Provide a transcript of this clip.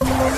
you.